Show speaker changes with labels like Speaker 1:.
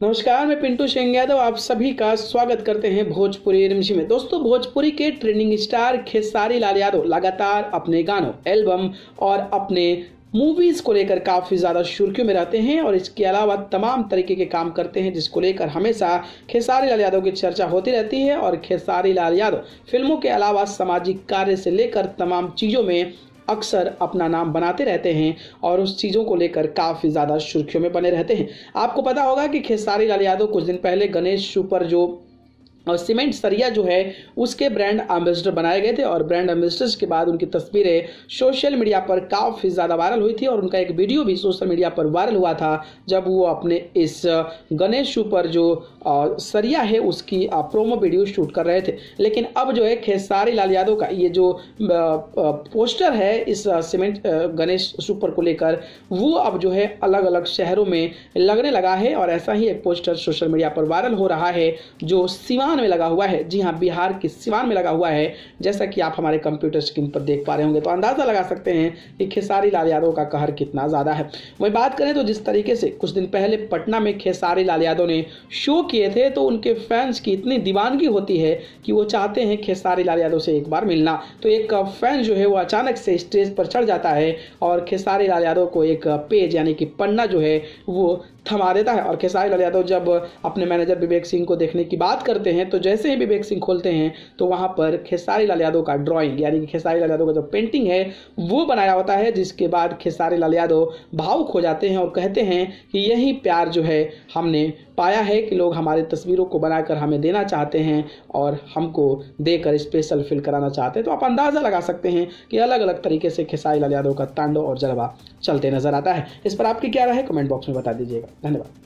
Speaker 1: नमस्कार, मैं पिंटू सिंह यादव, आप सभी का स्वागत करते हैं भोजपुरी रिमझी में। दोस्तों, भोजपुरी के ट्रेंडिंग स्टार खेसारी लाल यादव लगातार अपने गानों, एल्बम और अपने मूवीज़ को लेकर काफ़ी ज़्यादा सुर्खियों में रहते हैं और इसके अलावा तमाम तरीके के काम करते हैं जिसको लेकर हमेशा खेसारी लाल यादव की चर्चा होती रहती है और खेसारी लाल यादव फ़िल्मों के अलावा सामाजिक कार्य से लेकर तमाम चीज़ों में अक्सर अपना नाम बनाते रहते हैं और उस चीज़ों को लेकर काफ़ी ज़्यादा सुर्खियों में बने रहते हैं। आपको पता होगा कि खेसारी लाल यादव कुछ दिन पहले गणेश सुपर जो और सीमेंट सरिया जो है, उसके ब्रांड एम्बेसडर बनाए गए थे और ब्रांड एम्बेसडर्स के बाद उनकी तस्वीरें सोशल मीडिया पर काफ़ी ज़्यादा वायरल हुई थी और उनका एक वीडियो भी सोशल मीडिया पर वायरल हुआ था, जब वो अपने इस गणेश शू पर जो सरिया है, उसकी प्रोमो वीडियो शूट कर रहे थे। लेकिन अब जो है, खेसारी लाल यादव का ये जो पोस्टर है इस सीमेंट गणेश सुपर को लेकर, वो अब जो है अलग अलग शहरों में लगने लगा है और ऐसा ही एक पोस्टर सोशल मीडिया पर वायरल हो रहा है, जो सिवान सिवान में लगा हुआ है। जी हाँ बिहार के सिवान में लगा हुआ है। जैसा कि आप हमारे कंप्यूटर स्क्रीन पर देख पा रहे होंगे तो अंदाज़ा लगा सकते हैं कि खेसारी लाल यादव का कहर कितना ज़्यादा है। वही बात करें तो जिस तरीके से कुछ दिन पहले पटना में खेसारी लाल यादव ने शो किए थे तो उनके फैंस की इतनी दीवानगी होती है कि वो चाहते हैं खेसारी लाल यादव से एक बार मिलना। तो एक फ़ैन जो है, वो अचानक से स्टेज पर चढ़ जाता है और खेसारी लाल यादव को एक पेज यानी कि पन्ना जो है, वो थमा देता है। और खेसारी लाल यादव जब अपने मैनेजर विवेक सिंह को देखने की बात करते हैं तो जैसे ही विवेक सिंह खोलते हैं तो वहाँ पर खेसारी लाल यादव का ड्राइंग यानी कि खेसारी लाल यादव का जो पेंटिंग है, वो बनाया होता है, जिसके बाद खेसारी लाल यादव भावुक हो जाते हैं और कहते हैं कि यही प्यार जो है हमने पाया है कि लोग हमारी तस्वीरों को बनाकर हमें देना चाहते हैं और हमको देकर स्पेशल फील कराना चाहते हैं। तो आप अंदाज़ा लगा सकते हैं कि अलग अलग तरीके से खेसारी लाल यादव का तांडव और जलवा चलते नज़र आता है। इस पर आपकी क्या राय है, कमेंट बॉक्स में बता दीजिएगा। धन्यवाद।